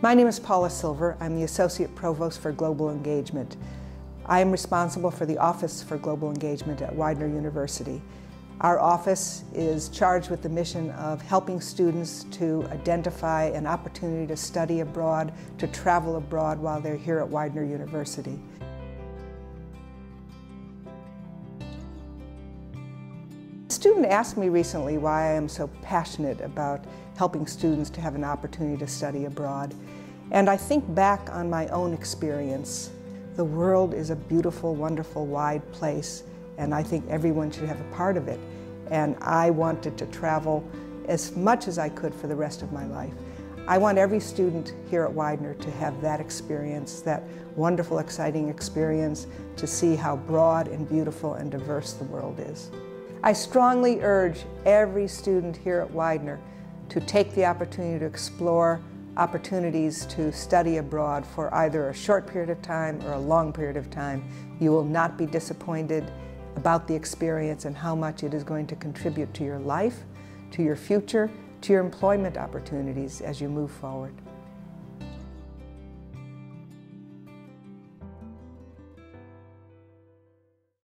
My name is Paula Silver. I'm the Associate Provost for Global Engagement. I am responsible for the Office for Global Engagement at Widener University. Our office is charged with the mission of helping students to identify an opportunity to study abroad, to travel abroad while they're here at Widener University. Student asked me recently why I am so passionate about helping students to have an opportunity to study abroad. And I think back on my own experience. The world is a beautiful, wonderful, wide place, and I think everyone should have a part of it. And I wanted to travel as much as I could for the rest of my life. I want every student here at Widener to have that experience, that wonderful, exciting experience, to see how broad and beautiful and diverse the world is. I strongly urge every student here at Widener to take the opportunity to explore opportunities to study abroad for either a short period of time or a long period of time. You will not be disappointed about the experience and how much it is going to contribute to your life, to your future, to your employment opportunities as you move forward.